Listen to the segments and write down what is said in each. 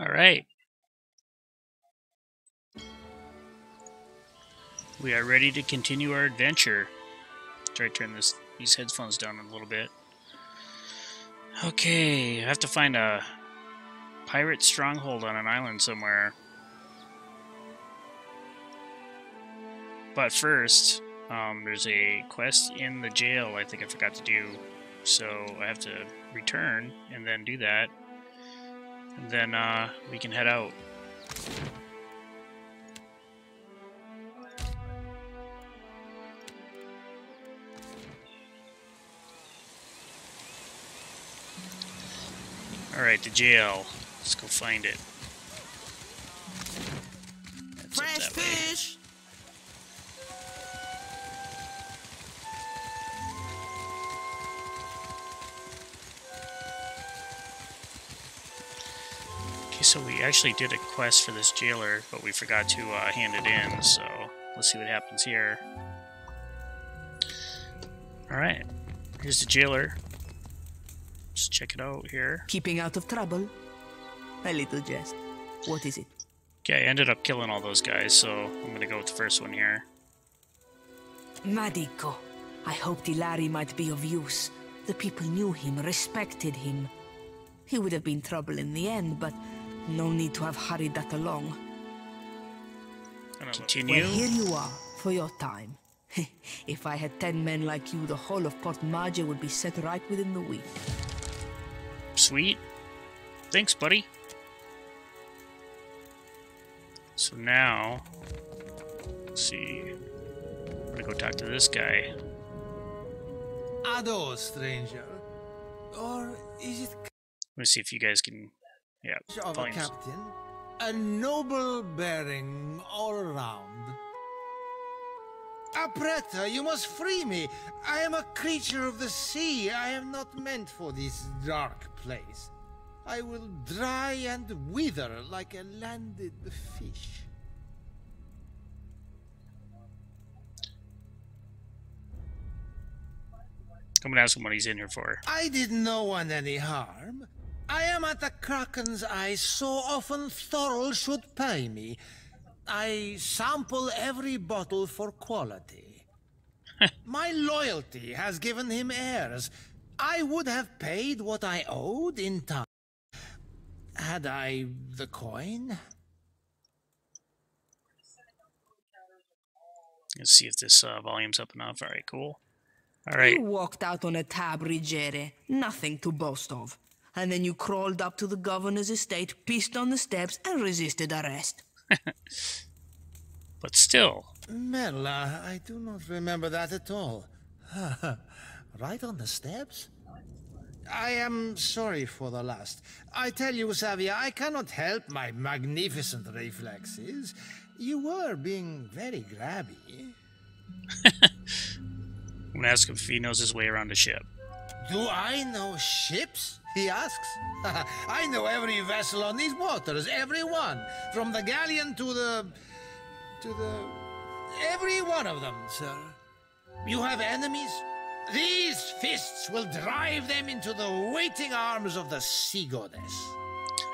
All right. We are ready to continue our adventure. Try to turn this these headphones down a little bit. Okay, I have to find a pirate stronghold on an island somewhere. But first, um, there's a quest in the jail I think I forgot to do. So I have to return and then do that. Then uh, we can head out. Alright, the jail. Let's go find it. So we actually did a quest for this jailer, but we forgot to uh, hand it in, so let's see what happens here. Alright, here's the jailer. Let's check it out here. Keeping out of trouble? A little jest. What is it? Okay, I ended up killing all those guys, so I'm gonna go with the first one here. Madico. I hoped Ilari might be of use. The people knew him, respected him. He would have been trouble in the end, but no need to have hurried that along. Continue. Well, here you are, for your time. if I had ten men like you, the whole of Port Maje would be set right within the week. Sweet. Thanks, buddy. So now, let's see. I'm gonna go talk to this guy. Ado, stranger. Or is it Let me see if you guys can. Yeah, of a captain? A noble bearing all around. Apretta, you must free me. I am a creature of the sea. I am not meant for this dark place. I will dry and wither like a landed fish. Come and ask him what he's in here for. I did no one any harm. I am at the Kraken's eye so often Thorol should pay me. I sample every bottle for quality. My loyalty has given him heirs. I would have paid what I owed in time. Had I the coin? Let's see if this uh, volume's up enough. All right, cool. All right. You walked out on a tab, Rigere. Nothing to boast of. And then you crawled up to the governor's estate, pissed on the steps, and resisted arrest. But still, Merla, I do not remember that at all. right on the steps? I am sorry for the last. I tell you, Savia, I cannot help my magnificent reflexes. You were being very grabby. I'm gonna ask him if he knows his way around the ship. Do I know ships? He asks. I know every vessel on these waters, every one, from the galleon to the. to the. every one of them, sir. You have enemies? These fists will drive them into the waiting arms of the sea goddess.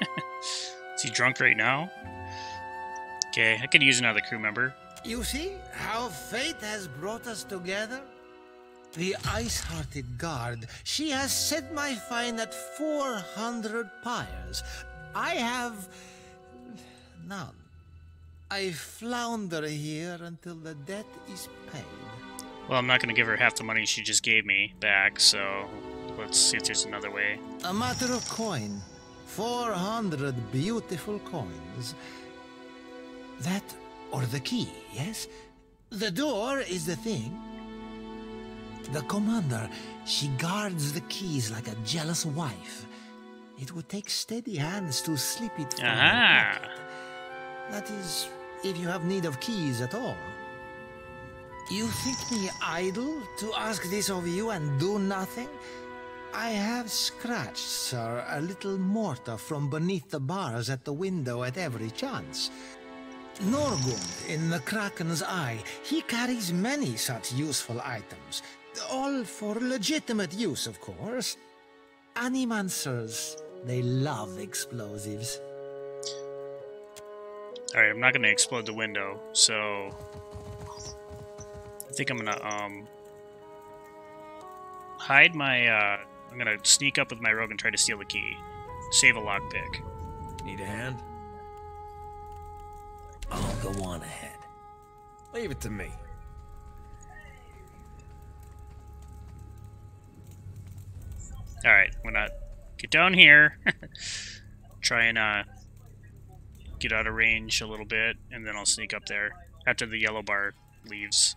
Is he drunk right now? Okay, I could use another crew member. You see how fate has brought us together? The ice hearted guard, she has set my fine at 400 pyres. I have. none. I flounder here until the debt is paid. Well, I'm not gonna give her half the money she just gave me back, so let's see if there's another way. A matter of coin. 400 beautiful coins. That or the key, yes? The door is the thing. The commander, she guards the keys like a jealous wife. It would take steady hands to slip it from Aha! pocket. That is, if you have need of keys at all. You think me idle to ask this of you and do nothing? I have scratched, sir, a little mortar from beneath the bars at the window at every chance. Norgund in the Kraken's eye, he carries many such useful items, all for legitimate use, of course. Animancers, they love explosives. Alright, I'm not gonna explode the window, so I think I'm gonna um hide my uh I'm gonna sneak up with my rogue and try to steal the key. Save a lockpick. Need a hand? I'll go on ahead. Leave it to me. Alright, I'm gonna get down here. try and uh get out of range a little bit, and then I'll sneak up there after the yellow bar leaves.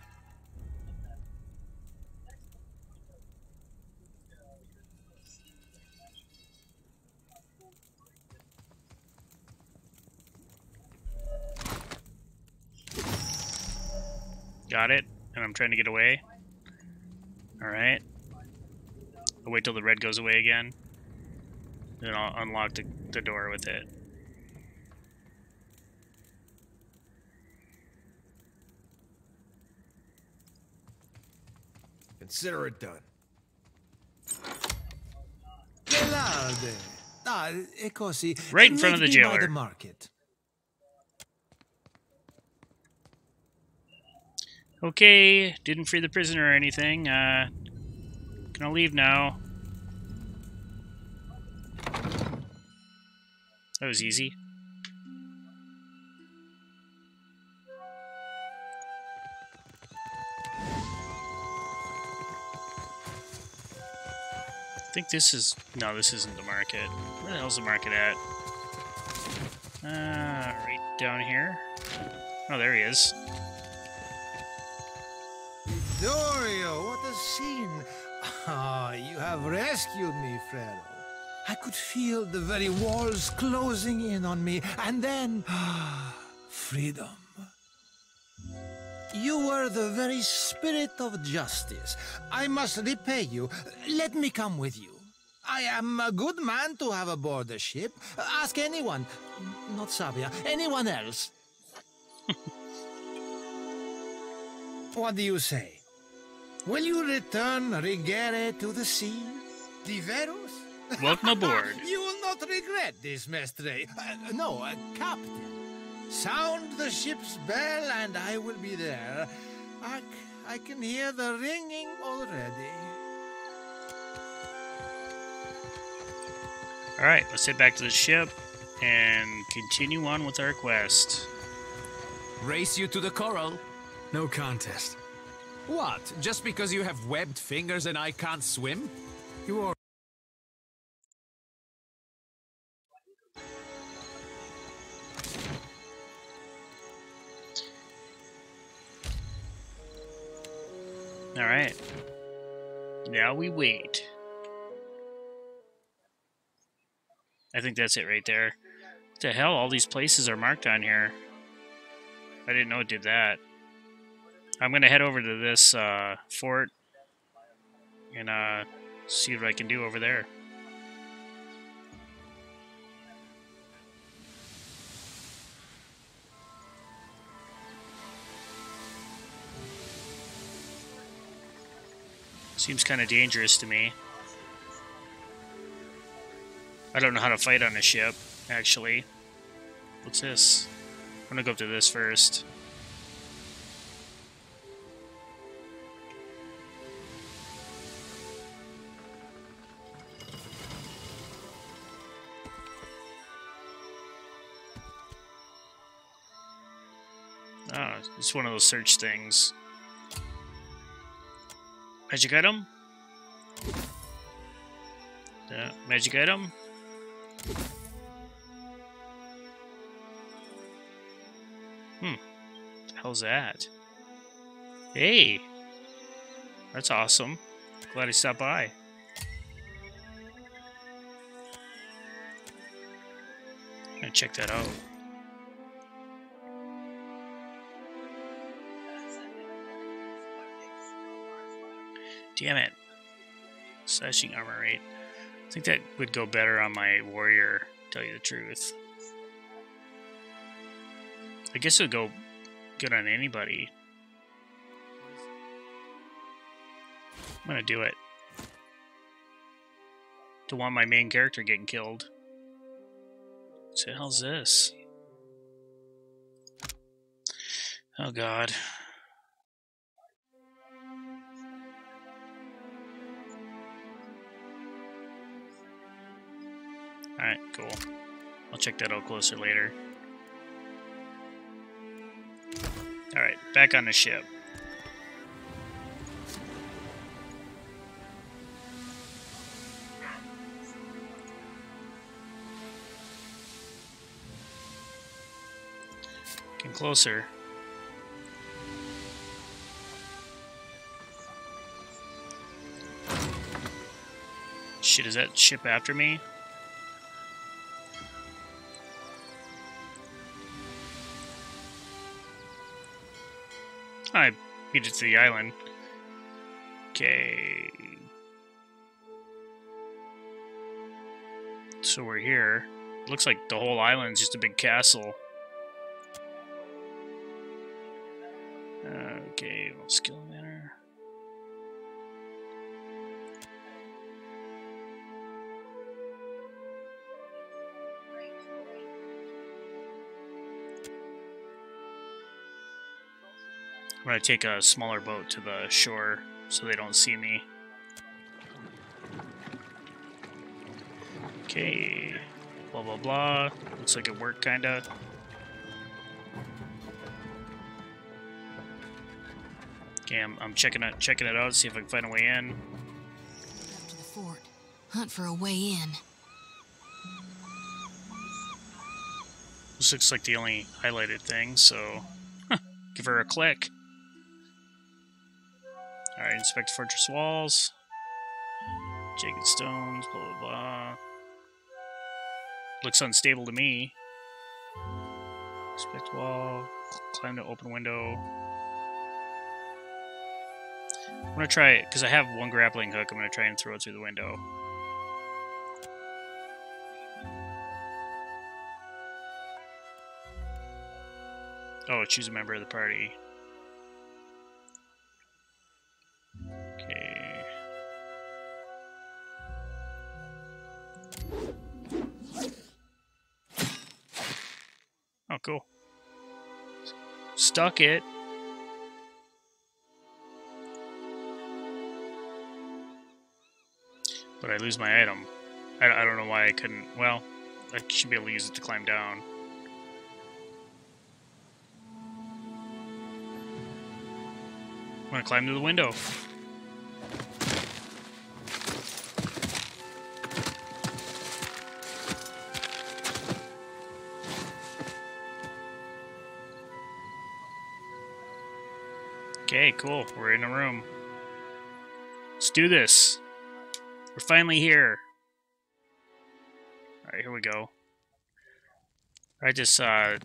Got it, and I'm trying to get away. Alright. I'll wait till the red goes away again. Then I'll unlock the, the door with it. Consider it done. Ah. Right in front of the jailer. the market. Okay, didn't free the prisoner or anything. Uh, can I leave now? That was easy. I think this is... No, this isn't the market. Where the hell's the market at? Uh, right down here. Oh, there he is. Dorio, what a scene! Ah, you have rescued me, Fredo. I could feel the very walls closing in on me, and then freedom. You were the very spirit of justice. I must repay you. Let me come with you. I am a good man to have aboard the ship. Ask anyone. Not Sabia. Anyone else. what do you say? Will you return Rigere to the sea? Diverus? Welcome aboard. you will not regret this, Mestre. Uh, no, uh, Captain. Sound the ship's bell and I will be there. I, c- I can hear the ringing already. Alright, let's head back to the ship and continue on with our quest. Race you to the coral? No contest. What? Just because you have webbed fingers and I can't swim? You are. Alright. Now we wait. I think that's it right there. What the hell? All these places are marked on here. I didn't know it did that. I'm gonna head over to this uh, fort and uh, see what I can do over there. Seems kind of dangerous to me. I don't know how to fight on a ship, actually. What's this? I'm gonna go up to this first. It's one of those search things. Magic item? Yeah, magic item? Hmm. Hell's that? Hey! That's awesome. Glad he stopped by. Gonna check that out. Damn it. Slashing armor rate. I think that would go better on my warrior, tell you the truth. I guess it would go good on anybody. I'm gonna do it. Don't want my main character getting killed. The hell's this? Oh god. Alright, cool. I'll check that out closer later. Alright, back on the ship. Getting closer. Shit, is that ship after me? I beat it to the island. Okay. So we're here. Looks like the whole island's just a big castle. Okay, well, skill manner. I'm gonna take a smaller boat to the shore so they don't see me. Okay, blah blah blah. Looks like it worked kinda. Okay, I'm, I'm checking it checking it out, see if I can find a way in. To the fort. Hunt for a way in. This looks like the only highlighted thing, so huh, give her a click. Alright, inspect fortress walls. Jagged stones, blah blah blah. Looks unstable to me. Inspect wall. Climb to open window. I'm gonna try it because I have one grappling hook. I'm gonna try and throw it through the window. Oh, choose a member of the party. Cool. Stuck it. But I lose my item. I, I don't know why I couldn't. Well, I should be able to use it to climb down. I'm gonna climb to the window. Okay, cool. We're in a room. Let's do this. We're finally here. Alright, here we go. I just, uh,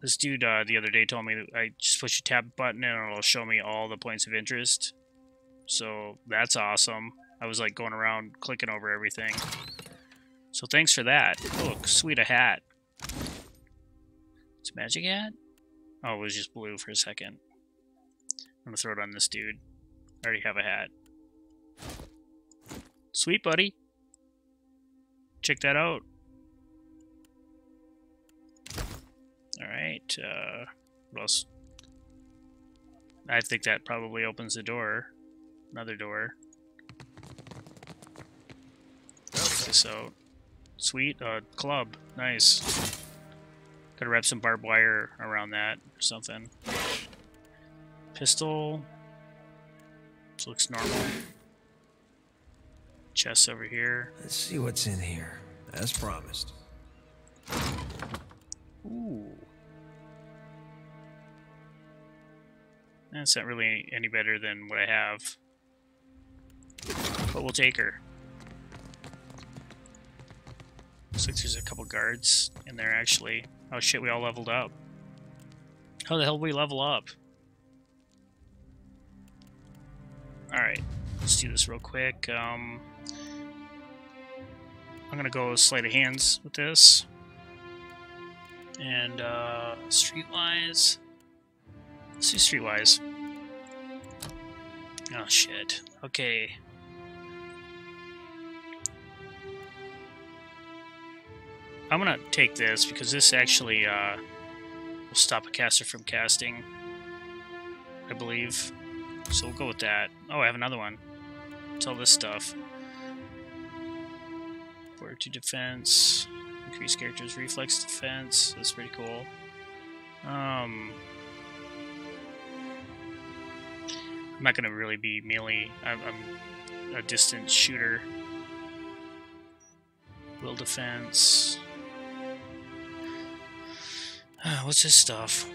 this dude uh, the other day told me that I just push a tab button and it'll show me all the points of interest. So that's awesome. I was like going around clicking over everything. So thanks for that. Oh, sweet, a hat. It's a magic hat? Oh, it was just blue for a second. I'm gonna throw it on this dude. I already have a hat. Sweet, buddy. Check that out. Alright, uh, what else? I think that probably opens the door. Another door. Check this out. Sweet, uh, club. Nice. Gotta wrap some barbed wire around that or something. Pistol. This looks normal. Chest over here. Let's see what's in here, as promised. Ooh. That's not really any better than what I have. But we'll take her. Looks like there's a couple guards in there actually. Oh shit, we all leveled up. How the hell did we level up? Alright, let's do this real quick. Um, I'm gonna go sleight of hands with this. And uh, streetwise. Let's do streetwise. Oh shit. Okay. I'm gonna take this because this actually uh, will stop a caster from casting. I believe. So we'll go with that. Oh, I have another one. It's all this stuff. Fortitude defense. Increase character's reflex defense. That's pretty cool. Um, I'm not gonna really be melee. I'm, I'm a distant shooter. Will defense. What's this stuff?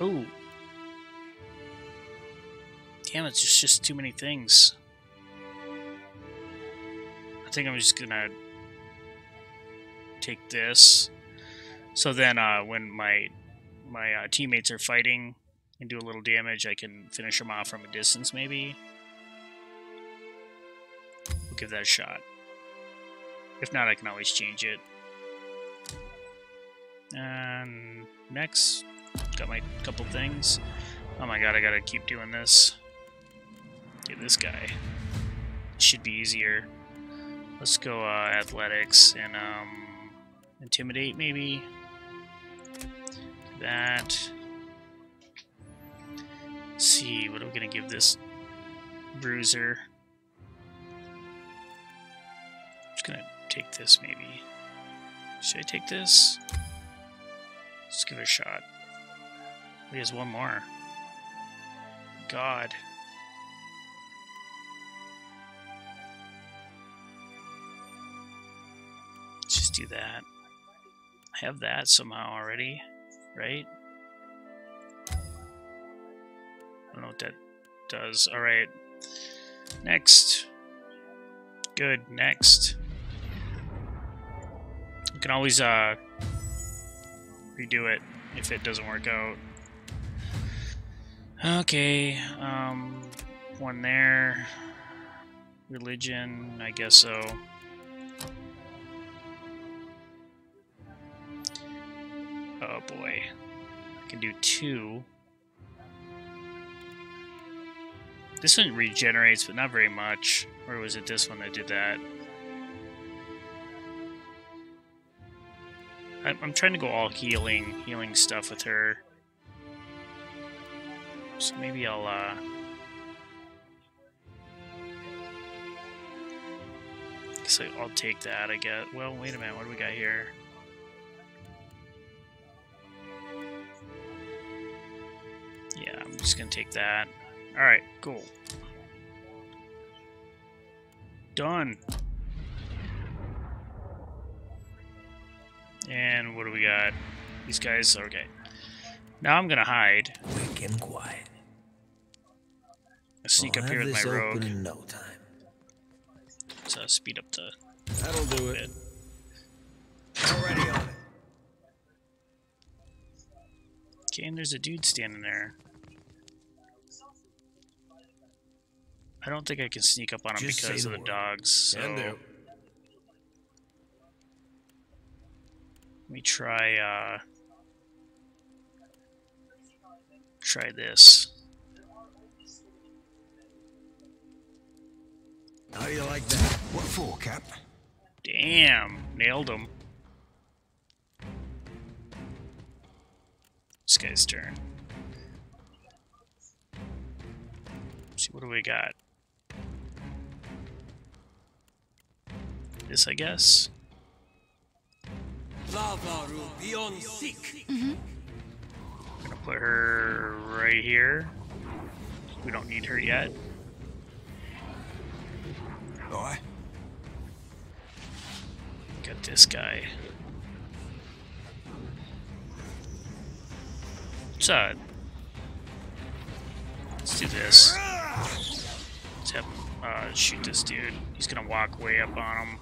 Oh. Damn, it's just, just too many things. I think I'm just gonna take this. So then, uh, when my my uh, teammates are fighting and do a little damage, I can finish them off from a distance, maybe. We'll give that a shot. If not, I can always change it. And next, got my couple things. Oh my god, I gotta keep doing this. Get this guy. Should be easier. Let's go uh, athletics and um, intimidate maybe. That. Let's see, what are we gonna give this bruiser? Just gonna take this maybe. Should I take this? Let's give it a shot. He has one more. God. Let's just do that. I have that somehow already, right? I don't know what that does. Alright. Next. Good, next. You can always uh redo it if it doesn't work out. Okay, um, one there. Religion, I guess so. Boy. I can do two. This one regenerates, but not very much. Or was it this one that did that? I'm, trying to go all healing, healing stuff with her. So maybe I'll, uh... I'll take that, I guess. Well, wait a minute, what do we got here? Just gonna take that. Alright, cool. Done. And what do we got? These guys, okay. Now I'm gonna hide. Quick and quiet. Sneak We'll up here have with my this rogue. open in no time. So speed up the That'll do it. bit. Already on it. Okay, and there's a dude standing there. I don't think I can sneak up on him Just because of the word. dogs. So let me try. Uh, try this. How do you like that? What for, Cap? Damn, nailed him. This guy's turn. see what do we got? This, I guess. Lavaru beyond seek. Gonna put her right here. We don't need her yet. Boy. Got this guy. What's up? Let's do this. Let's have uh, shoot this dude. He's gonna walk way up on him.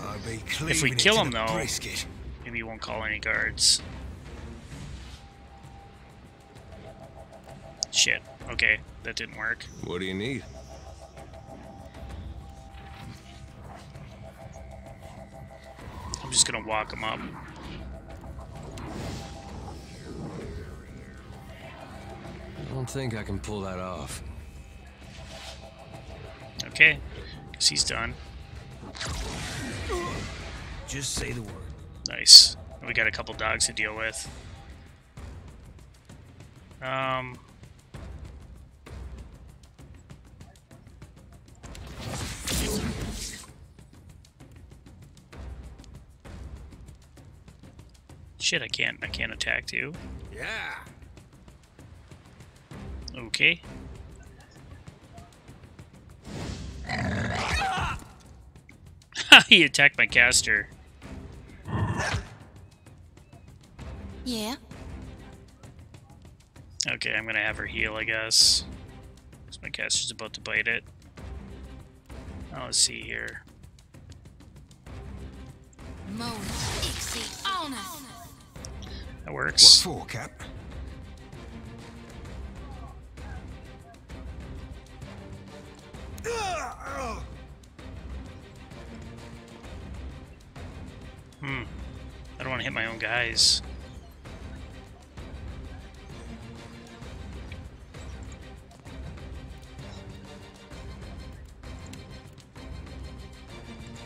I'll be If we kill him, though- brisket. Maybe he won't call any guards. Shit. Okay, that didn't work. What do you need? I'm just gonna walk him up. I don't think I can pull that off. Okay, because he's done. Just say the word. Nice. We got a couple dogs to deal with. Um. Shit, I can't. I can't attack you. Yeah. Okay. he attacked my caster. Yeah. Okay, I'm gonna have her heal, I guess. 'Cause my caster's about to bite it. Oh, let's see here. Mona Ixie on us. That What works. for, Cap? Want to hit my own guys.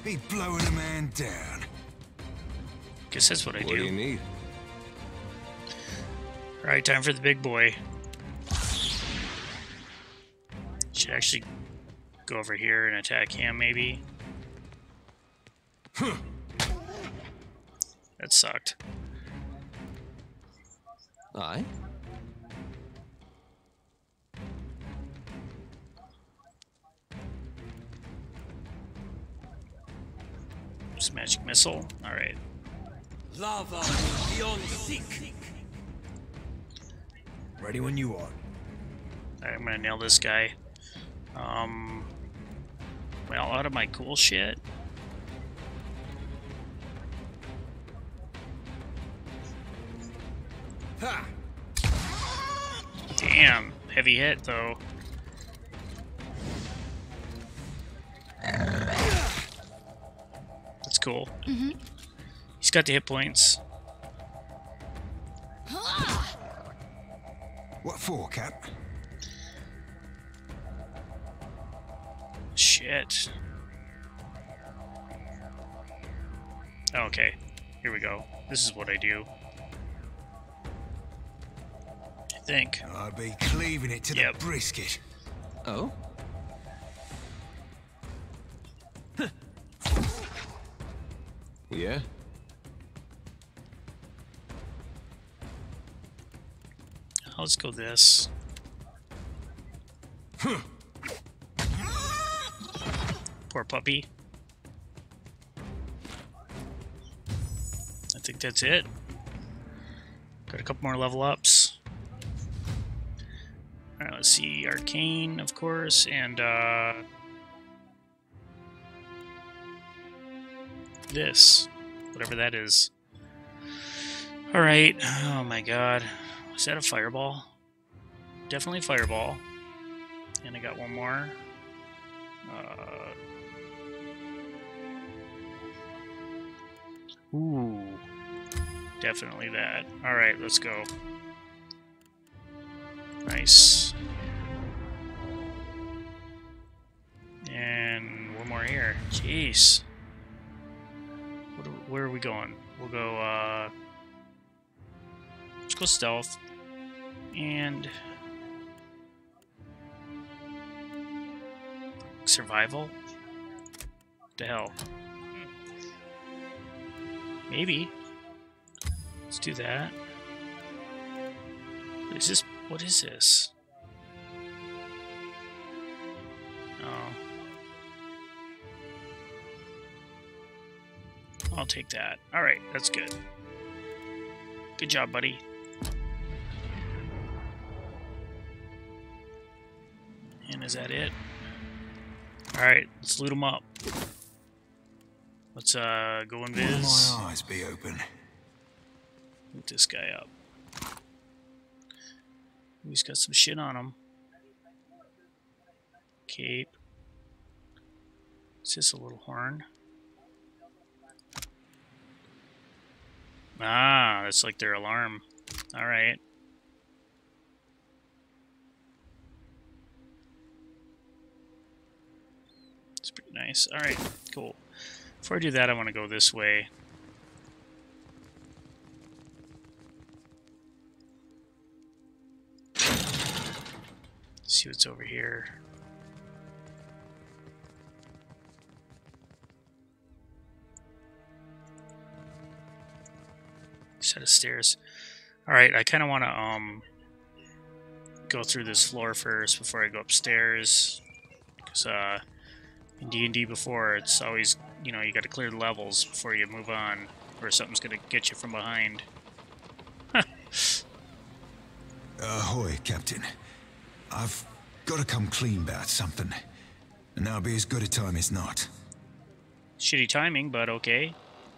He blowing a man down. Guess that's what I do. What do you need? Alright, time for the big boy. Should actually go over here and attack him, maybe. That sucked. Aye. Just magic missile. Alright. Lava beyond seek. Ready when you are. Alright, I'm gonna nail this guy. Um. Well, out of my cool shit. Heavy hit though. That's cool. Mm-hmm. He's got the hit points. What for, Cap? Shit. Okay, here we go. This is what I do. Think. I'd be cleaving it to Yep. the brisket. Oh? yeah? Let's go this. Poor puppy. I think that's it. Got a couple more level ups. See. Arcane, of course, and uh. This. Whatever that is. Alright. Oh my god. Is that a fireball? Definitely fireball. And I got one more. Uh, ooh. Definitely that. Alright, let's go. Nice. Jeez. What where are we going? We'll go, uh... Let's go stealth. And... Survival? What the hell? Maybe. Let's do that. Is this? What is this? I'll take that. Alright, that's good. Good job, buddy. And is that it? Alright, let's loot them up. Let's uh go in Will my eyes be open? Loot this guy up. He's got some shit on him. Cape. Is this a little horn? Ah, that's like their alarm. Alright. It's pretty nice. Alright, cool. Before I do that, I want to go this way. see what's over here. Set of stairs. All right, I kind of want to um go through this floor first before I go upstairs. Because uh, in D&D before, it's always, you know, you got to clear the levels before you move on, or something's going to get you from behind. Ahoy, Captain. I've got to come clean about something. And that'll be as good a time as not. Shitty timing, but okay.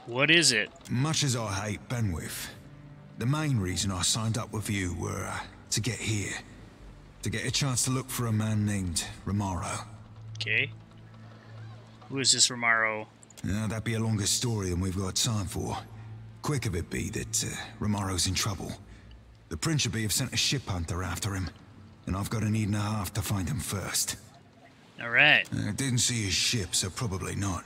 What is it? Much as I hate Benweth, the main reason I signed up with you were uh, to get here. To get a chance to look for a man named Romaro. Okay. Who is this Romaro? That'd be a longer story than we've got time for. Quick of it be that uh, Romaro's in trouble. The Principe have sent a ship hunter after him, and I've got an need and a half to find him first. Alright. I didn't see his ship, so probably not.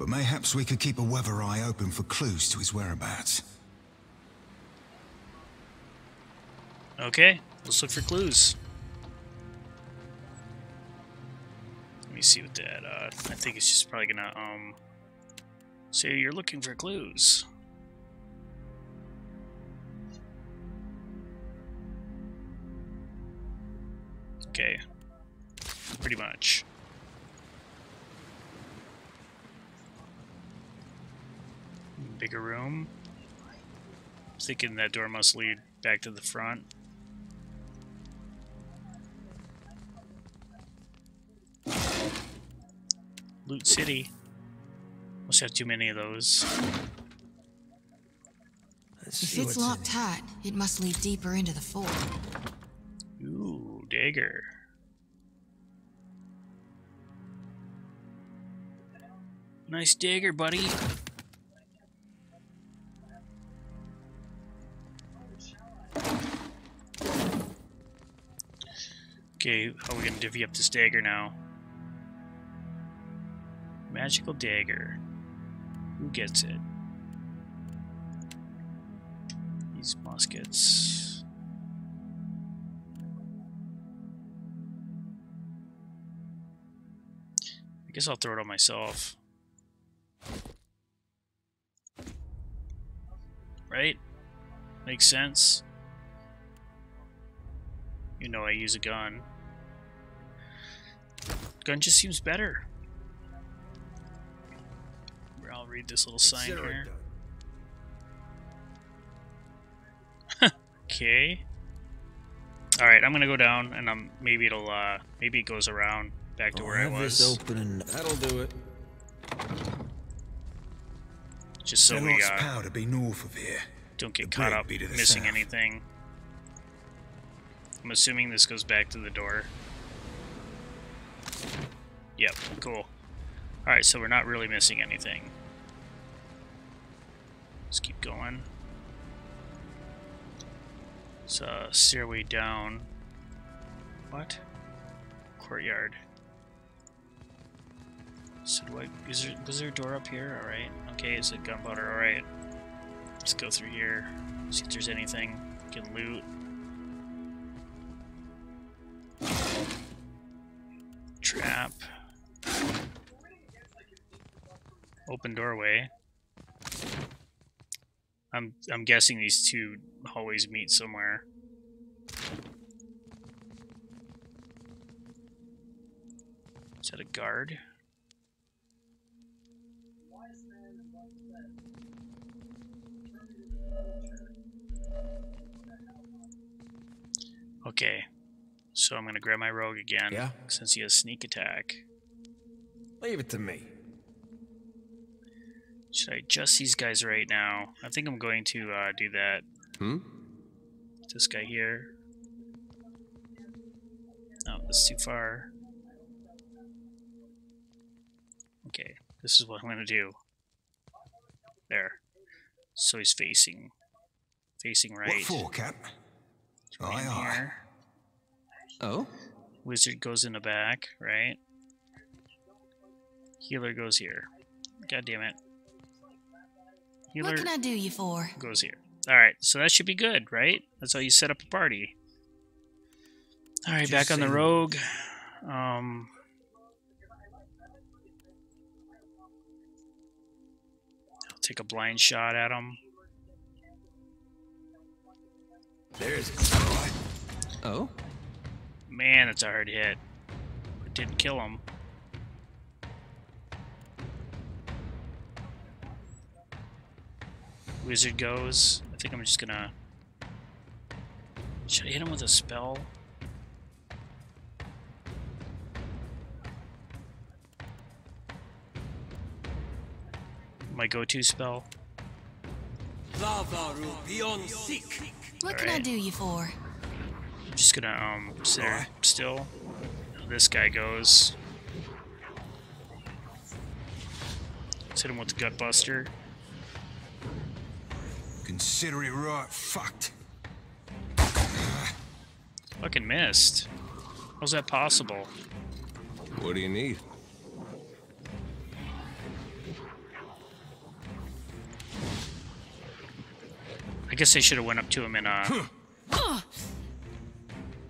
But mayhaps we could keep a weather eye open for clues to his whereabouts. Okay, let's look for clues. Let me see what that, uh, I think it's just probably gonna, um, say you're looking for clues. Okay. Pretty much. Bigger room. Thinking that door must lead back to the front. Loot City. Must have too many of those. Let's If it's locked tight, it must lead deeper into the fort. Ooh, dagger. Nice dagger, buddy. Okay, how are we gonna divvy up this dagger now? Magical dagger. Who gets it? These muskets. I guess I'll throw it on myself. Right? Makes sense. You know I use a gun. Gun just seems better. I'll read this little sign here. Okay. All right, I'm gonna go down, and um, maybe it'll, uh, maybe it goes around back to I'll where I was, open That'll do it. just so there we lots uh, power to be north of here. don't get The caught break up be to the missing south. anything. I'm assuming this goes back to the door. Yep, cool. Alright, so we're not really missing anything. Let's keep going. It's a stairway down. What? Courtyard. So do I, is there, was there a door up here? Alright. Okay, is it gunpowder? Alright. Let's go through here. See if there's anything. we Can loot. Trap. Open doorway. I'm I'm guessing these two hallways meet somewhere. Is that a guard? Okay. So I'm gonna grab my rogue again. Yeah? Since he has sneak attack. Leave it to me. Should I adjust these guys right now? I think I'm going to uh, do that. Hmm? This guy here. No, that's too far. Okay, this is what I'm gonna do. There. So he's facing, facing right. What for, Cap? right Aye, in aye. Oh? Wizard goes in the back, right? Healer goes here. God damn it. Healer What can I do you for? goes here. Alright, so that should be good, right? That's how you set up a party. All right, back on the rogue. Um, I'll take a blind shot at him. There's Oh? Man, that's a hard hit. It didn't kill him. Wizard goes. I think I'm just gonna. Should I hit him with a spell? My go-to spell. What can I do you for? I'm just gonna um sit there still. This guy goes. Let's hit him with the gut buster. Consider it right fucked. Fucking missed. How's that possible? What do you need? I guess I should have went up to him and uh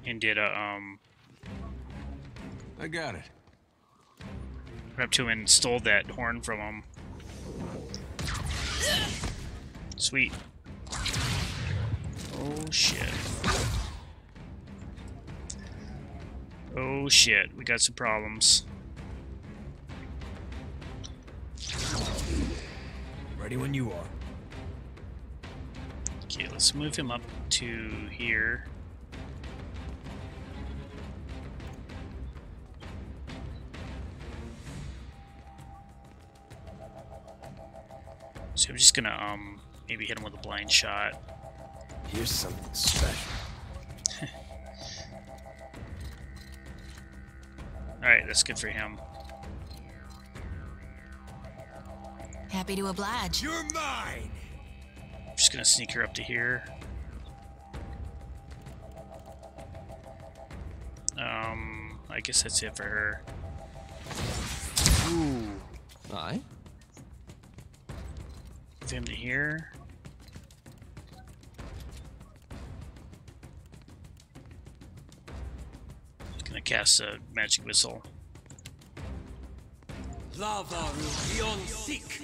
and did a um I got it. went up to him and stole that horn from him. Sweet. Oh shit. Oh shit, we got some problems. Ready when you are. Okay, let's move him up to here. So I'm just gonna um maybe hit him with a blind shot. Here's something special. Alright, that's good for him. Happy to oblige. You're mine. I'm just gonna sneak her up to here. Um, I guess that's it for her. Ooh, Aye? move him to here. Gonna cast a magic missile.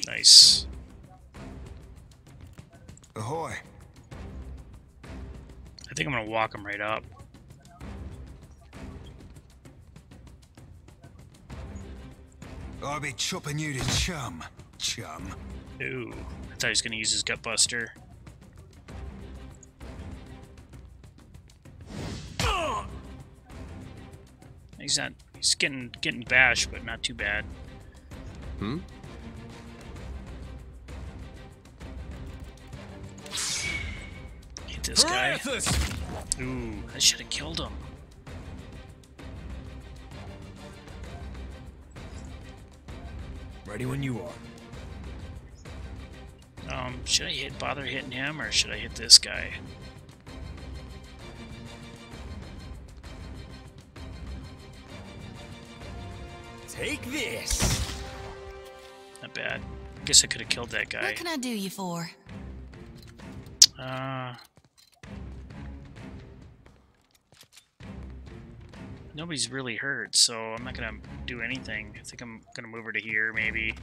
Nice. Ahoy. I think I'm gonna walk him right up. I'll be chopping you to chum, chum. Ooh, I thought he was gonna use his gut buster. He's not. He's getting getting bashed, but not too bad. Hmm? Hit this guy. Ooh, I should have killed him. Ready when you are. Um, should I hit bother hitting him or should I hit this guy? Take this. Not bad. I Guess I could have killed that guy. What can I do you for? Uh. Nobody's really hurt, so I'm not gonna do anything. I think I'm gonna move her to here, maybe.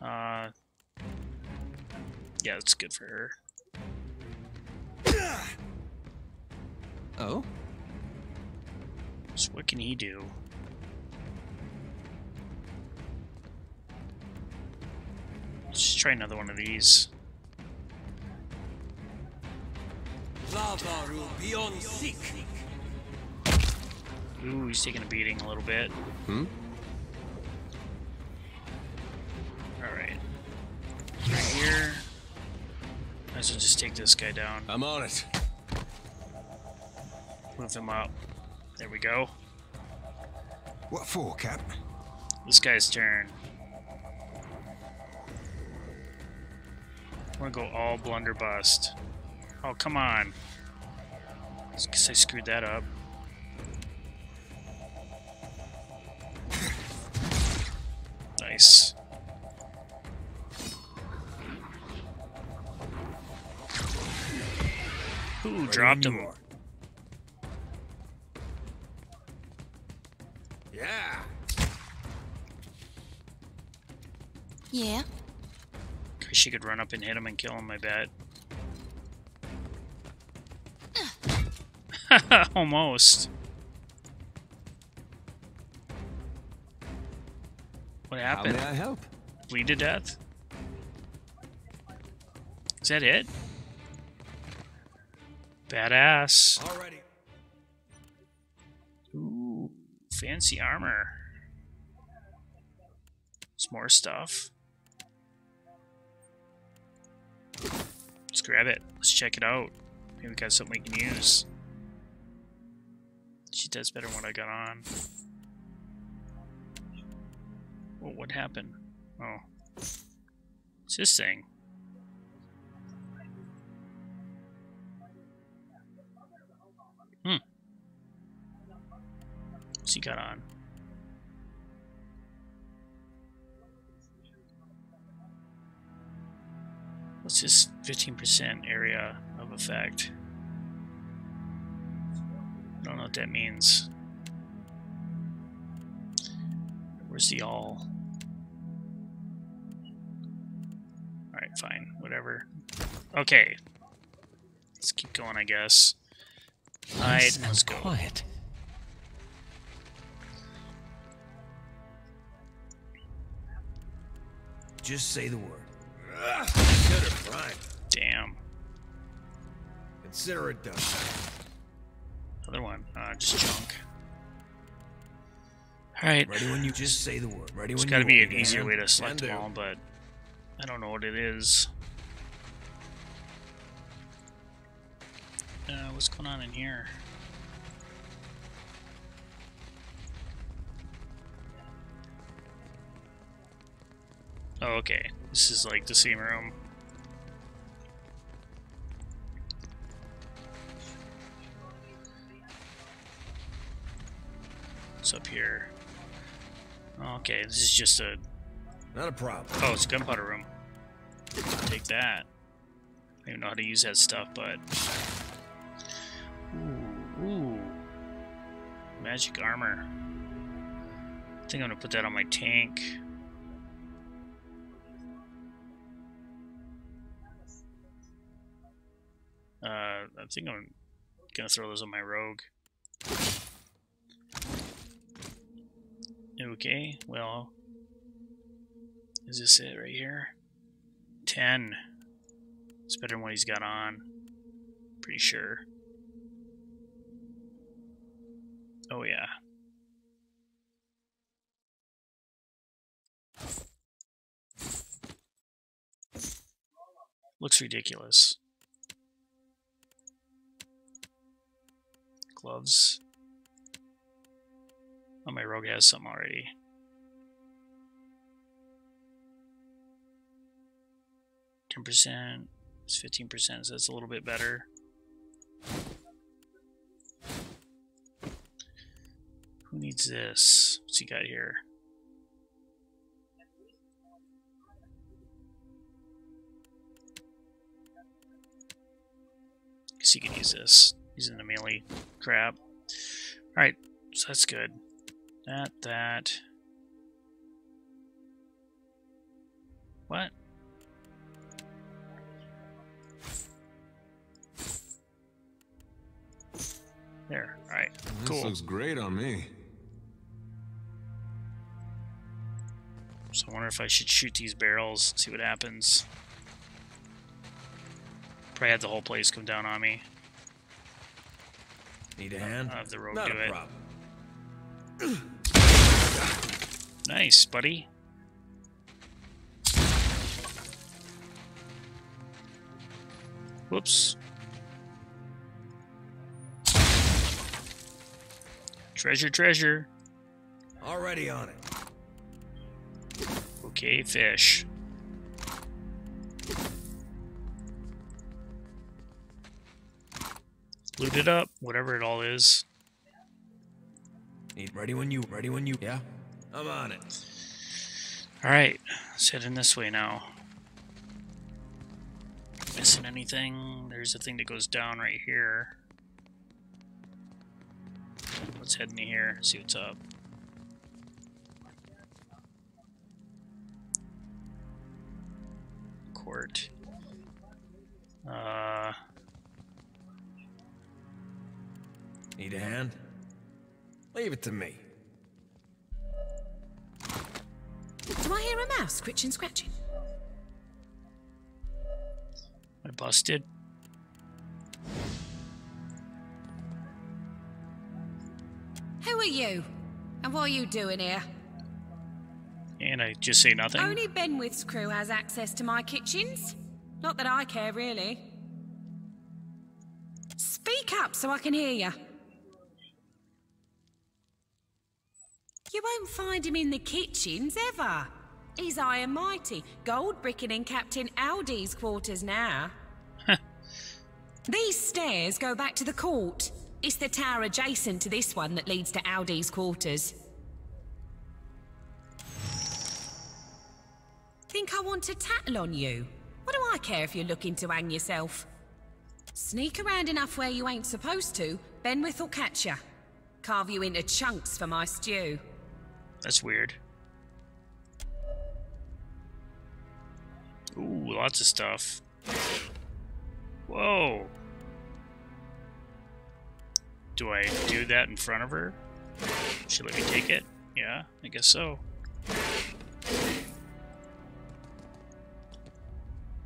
Uh. Yeah, that's good for her. Oh? So what can he do? Try another one of these. Ooh, he's taking a beating a little bit. Hmm? Alright. Right here. Might as well just take this guy down. I'm on it. Move him up. There we go. What for, Cap? This guy's turn. Want to go all blunderbust. Oh, come on. Guess I screwed that up. Nice. Ooh, Ready dropped him. you are. Yeah? She could run up and hit him and kill him, I bet. Almost. What happened? How may I help? Bleed to death? Is that it? Badass. Already. Ooh, fancy armor. Some more stuff. Let's grab it. Let's check it out. Maybe we got something we can use. She does better when I got on. Oh, what happened? Oh. What's this thing? Hmm. What's he got on? What's this 15% area of effect? I don't know what that means. Where's the all? Alright, fine. Whatever. Okay. Let's keep going, I guess. Alright, let's go. quiet. Just say the word. Consider prime. Damn. Consider it done. Other one. Uh, just junk. Alright. Ready when you just say the word. Ready There's when got to be an easier way to select them all, but I don't know what it is. Uh, what's going on in here? Oh, okay. This is like the same room. It's up here? Okay, this is just a Not a problem. Oh, it's a gunpowder room. Take that. I don't even know how to use that stuff, but... Ooh, ooh. Magic armor. I think I'm gonna put that on my tank. I think I'm gonna throw those on my rogue. Okay, well, is this it right here? 10. It's better than what he's got on. Pretty sure. Oh, yeah. Looks ridiculous. Gloves. Oh, my rogue has some already. Ten percent. It's fifteen percent, so that's a little bit better. Who needs this? What's he got here? Guess he can use this. He's in the melee crap. Alright, so that's good. That, that. What? There. Alright. This Cool. looks great on me. So I wonder if I should shoot these barrels, see what happens. Probably had the whole place come down on me. Need a hand? I'll have the rogue Not do a it. problem. Nice, buddy. Whoops. Treasure, treasure. Already on it. Okay, fish. loot it up, whatever it all is. Need ready when you ready when you yeah. I'm on it. Alright, it's heading this way now. Missing anything? There's a thing that goes down right here. Let's head in here, see what's up. Court. Uh Need a hand? Leave it to me. Do I hear a mouse scritching scratching? I busted. Who are you? And what are you doing here? And I just say nothing. Only Benweth's crew has access to my kitchens. Not that I care, really. Speak up so I can hear you. You won't find him in the kitchens, ever. He's high and mighty, gold bricking in Captain Aldi's quarters now. These stairs go back to the court. It's the tower adjacent to this one that leads to Aldi's quarters. Think I want to tattle on you? What do I care if you're looking to hang yourself? Sneak around enough where you ain't supposed to, Benweth will catch you. Carve you into chunks for my stew. That's weird. Ooh, lots of stuff. Whoa. Do I do that in front of her? She let me take it? Yeah, I guess so.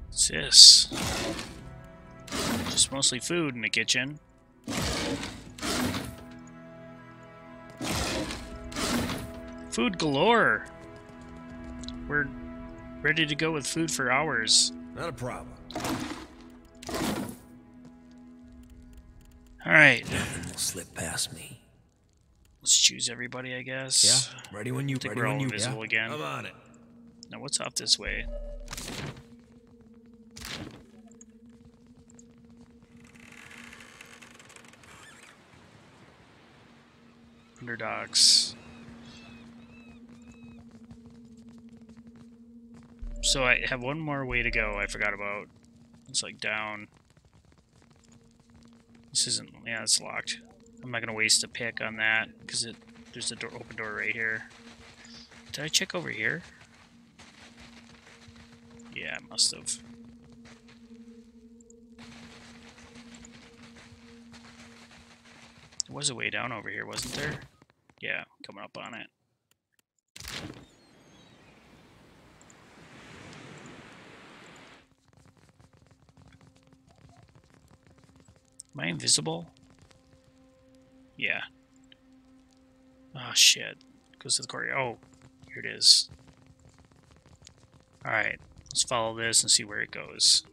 What's this? Just mostly food in the kitchen. Food galore! We're ready to go with food for hours. Not a problem. Alright, Nothing will slip past me. let's choose everybody, I guess. Yeah? Ready when you I think ready we're all when you invisible yeah? again. I'm on it. Now what's up this way? Underdogs. So I have one more way to go I forgot about. It's like down. This isn't, yeah, it's locked. I'm not gonna waste a pick on that because it there's a door, open door right here. Did I check over here? Yeah, I must have. There was a way down over here, wasn't there? Yeah, coming up on it. Am I invisible? Yeah. Oh shit. Goes to the courtyard. Oh, here it is. Alright, let's follow this and see where it goes.